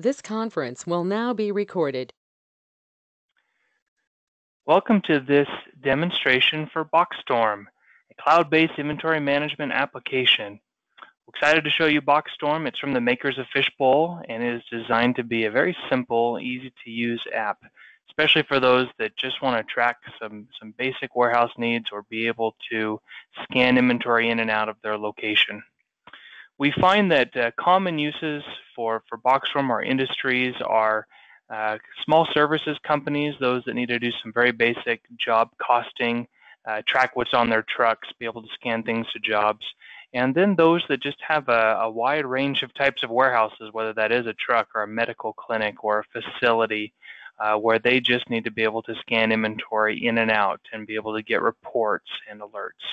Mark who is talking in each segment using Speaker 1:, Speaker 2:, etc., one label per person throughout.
Speaker 1: This conference will now be recorded.
Speaker 2: Welcome to this demonstration for BoxStorm, a cloud-based inventory management application. We're excited to show you BoxStorm. It's from the makers of Fishbowl and is designed to be a very simple, easy to use app, especially for those that just want to track some, some basic warehouse needs or be able to scan inventory in and out of their location. We find that uh, common uses for, for BoxStorm or industries are uh, small services companies, those that need to do some very basic job costing, uh, track what's on their trucks, be able to scan things to jobs, and then those that just have a, a wide range of types of warehouses, whether that is a truck or a medical clinic or a facility, uh, where they just need to be able to scan inventory in and out and be able to get reports and alerts.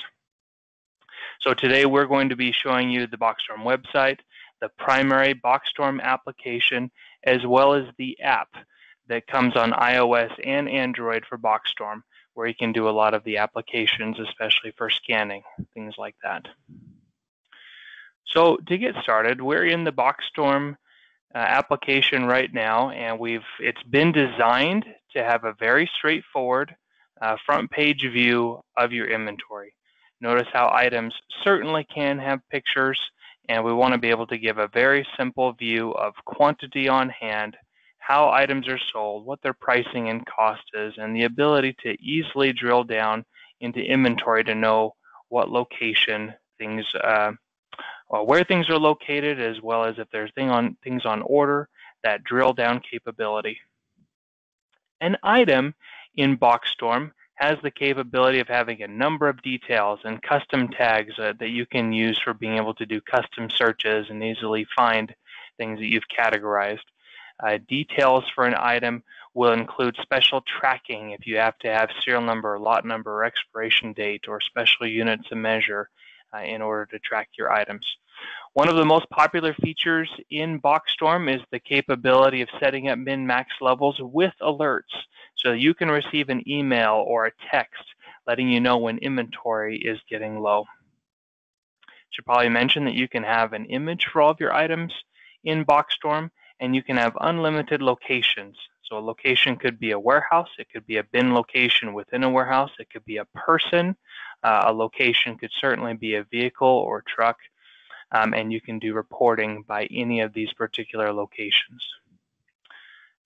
Speaker 2: So today we're going to be showing you the BoxStorm website, the primary BoxStorm application, as well as the app that comes on iOS and Android for BoxStorm, where you can do a lot of the applications, especially for scanning, things like that. So to get started, we're in the BoxStorm uh, application right now, and we've it's been designed to have a very straightforward uh, front page view of your inventory. Notice how items certainly can have pictures, and we want to be able to give a very simple view of quantity on hand, how items are sold, what their pricing and cost is, and the ability to easily drill down into inventory to know what location things, uh, where things are located, as well as if there's thing on, things on order, that drill down capability. An item in BoxStorm has the capability of having a number of details and custom tags uh, that you can use for being able to do custom searches and easily find things that you've categorized. Uh, details for an item will include special tracking if you have to have serial number, lot number, expiration date, or special units of measure uh, in order to track your items. One of the most popular features in BoxStorm is the capability of setting up min-max levels with alerts. So you can receive an email or a text letting you know when inventory is getting low. Should probably mention that you can have an image for all of your items in BoxStorm and you can have unlimited locations. So a location could be a warehouse, it could be a bin location within a warehouse, it could be a person, uh, a location could certainly be a vehicle or truck, um, and you can do reporting by any of these particular locations.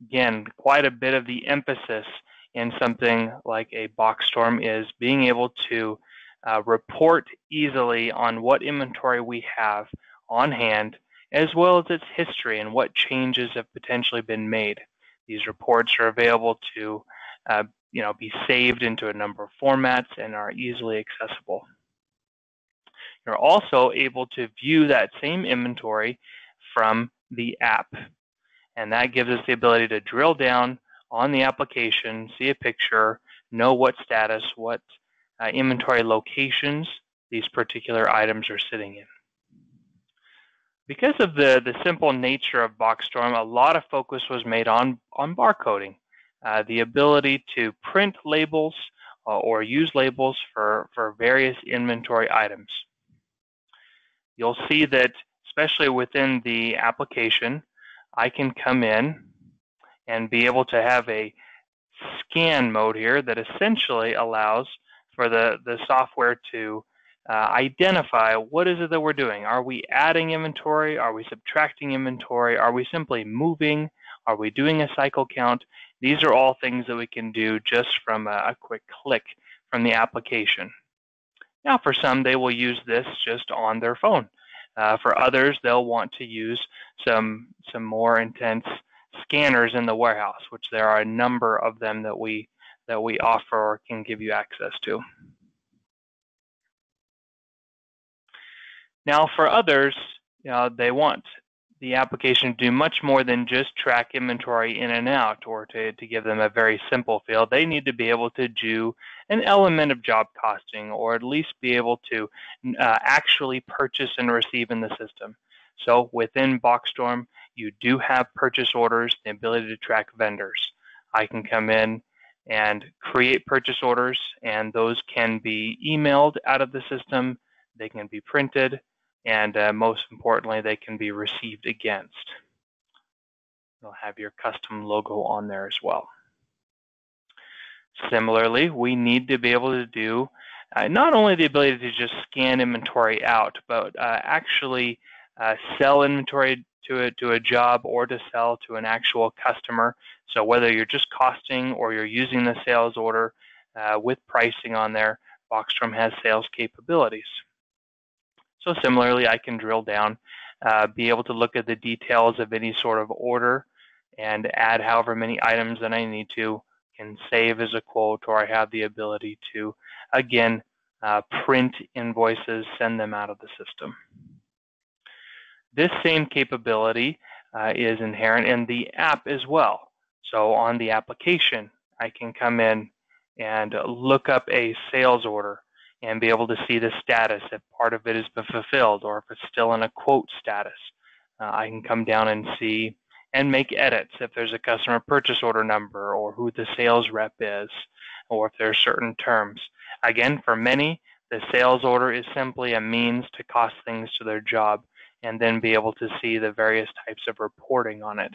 Speaker 2: Again, quite a bit of the emphasis in something like a Boxstorm is being able to uh, report easily on what inventory we have on hand, as well as its history and what changes have potentially been made. These reports are available to uh, you know, be saved into a number of formats and are easily accessible. You're also able to view that same inventory from the app. And that gives us the ability to drill down on the application, see a picture, know what status, what uh, inventory locations these particular items are sitting in. Because of the, the simple nature of BoxStorm, a lot of focus was made on, on barcoding. Uh, the ability to print labels uh, or use labels for, for various inventory items. You'll see that, especially within the application, I can come in and be able to have a scan mode here that essentially allows for the, the software to uh, identify what is it that we're doing. Are we adding inventory? Are we subtracting inventory? Are we simply moving? Are we doing a cycle count? These are all things that we can do just from a, a quick click from the application. Now, for some, they will use this just on their phone. Uh, for others, they'll want to use some some more intense scanners in the warehouse, which there are a number of them that we that we offer or can give you access to. Now, for others, you know, they want the application do much more than just track inventory in and out or to, to give them a very simple feel. They need to be able to do an element of job costing or at least be able to uh, actually purchase and receive in the system. So within BoxStorm, you do have purchase orders, the ability to track vendors. I can come in and create purchase orders and those can be emailed out of the system. They can be printed and uh, most importantly, they can be received against. You'll have your custom logo on there as well. Similarly, we need to be able to do uh, not only the ability to just scan inventory out, but uh, actually uh, sell inventory to a, to a job or to sell to an actual customer. So whether you're just costing or you're using the sales order uh, with pricing on there, Boxstorm has sales capabilities. So similarly, I can drill down, uh, be able to look at the details of any sort of order and add however many items that I need to, can save as a quote, or I have the ability to, again, uh, print invoices, send them out of the system. This same capability uh, is inherent in the app as well. So on the application, I can come in and look up a sales order and be able to see the status if part of it has been fulfilled or if it's still in a quote status. Uh, I can come down and see and make edits if there's a customer purchase order number or who the sales rep is or if there are certain terms. Again, for many, the sales order is simply a means to cost things to their job and then be able to see the various types of reporting on it.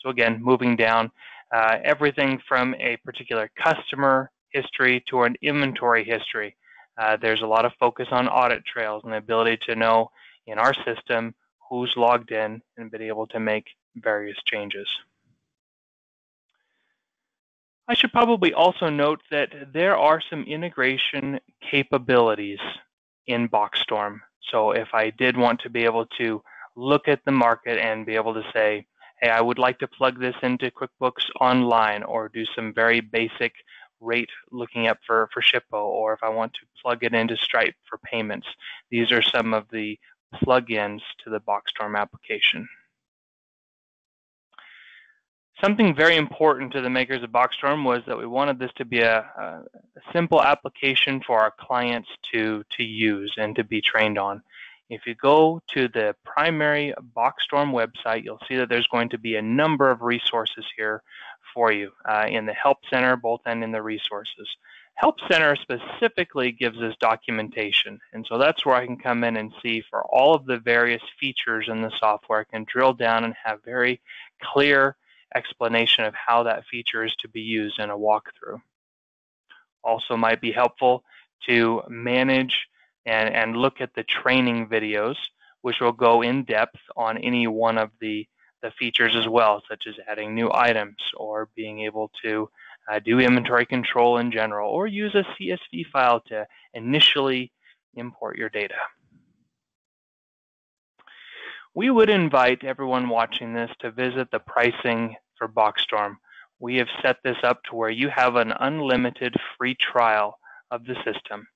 Speaker 2: So again, moving down, uh, everything from a particular customer history to an inventory history. Uh, there's a lot of focus on audit trails and the ability to know in our system who's logged in and been able to make various changes. I should probably also note that there are some integration capabilities in Boxstorm. So if I did want to be able to look at the market and be able to say, hey, I would like to plug this into QuickBooks Online or do some very basic rate looking up for, for Shippo, or if I want to plug it into Stripe for payments. These are some of the plugins to the Boxstorm application. Something very important to the makers of Boxstorm was that we wanted this to be a, a, simple application for our clients to, to use and to be trained on. If you go to the primary Boxstorm website, you'll see that there's going to be a number of resources here for you uh, in the Help Center, both and in the resources. Help Center specifically gives us documentation, and so that's where I can come in and see for all of the various features in the software. I can drill down and have very clear explanation of how that feature is to be used in a walkthrough. Also might be helpful to manage and, and look at the training videos, which will go in depth on any one of the the features as well, such as adding new items or being able to uh, do inventory control in general, or use a CSV file to initially import your data. We would invite everyone watching this to visit the pricing for Boxstorm. We have set this up to where you have an unlimited free trial of the system.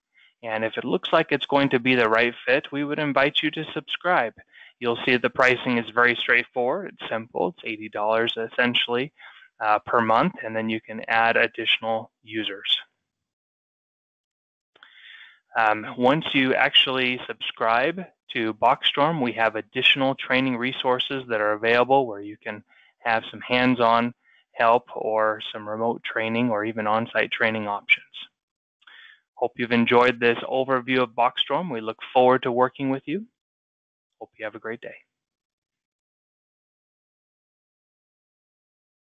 Speaker 2: And if it looks like it's going to be the right fit, we would invite you to subscribe. You'll see the pricing is very straightforward. It's simple. It's $80 essentially uh, per month, and then you can add additional users. Um, once you actually subscribe to Boxstorm, we have additional training resources that are available where you can have some hands-on help or some remote training or even on-site training options. Hope you've enjoyed this overview of Boxstorm. We look forward to working with you. Hope you have a great day.